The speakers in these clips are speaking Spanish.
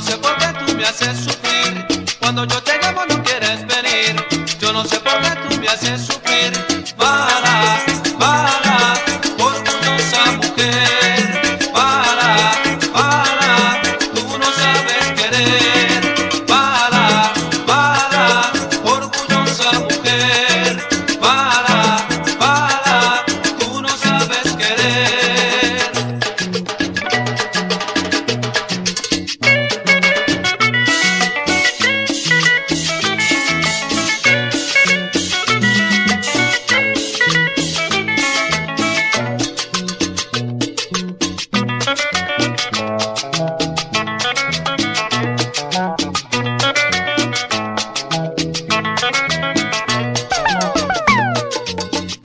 no sé por qué tú me haces sufrir. Cuando yo te llamo no quieres venir. Yo no sé por qué tú me haces sufrir.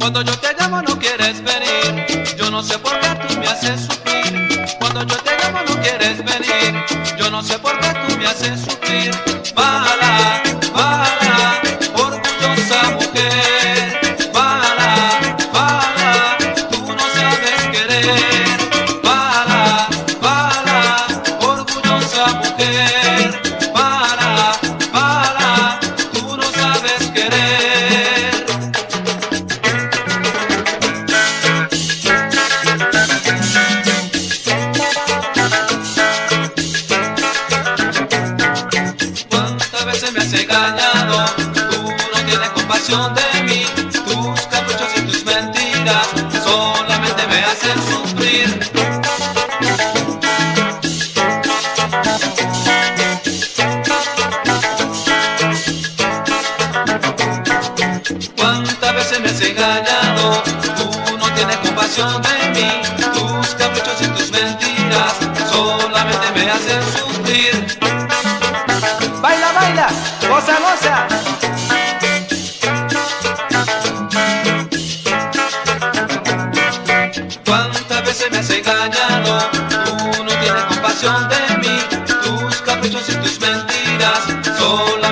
Cuando yo te llamo no quieres venir, yo no sé por qué tú me haces sufrir. Cuando yo te llamo no quieres venir, yo no sé por qué tú me haces sufrir. Mala, engañado? Tú no tienes compasión de mí. Tus caprichos y tus mentiras solamente me hacen sufrir. ¿Cuántas veces me has engañado? Tú no tienes compasión de mí. Tus caprichos y tus mentiras goza, goza. ¿Cuántas veces me has engañado? Tú no tienes compasión de mí. Tus caprichos y tus mentiras sufrir.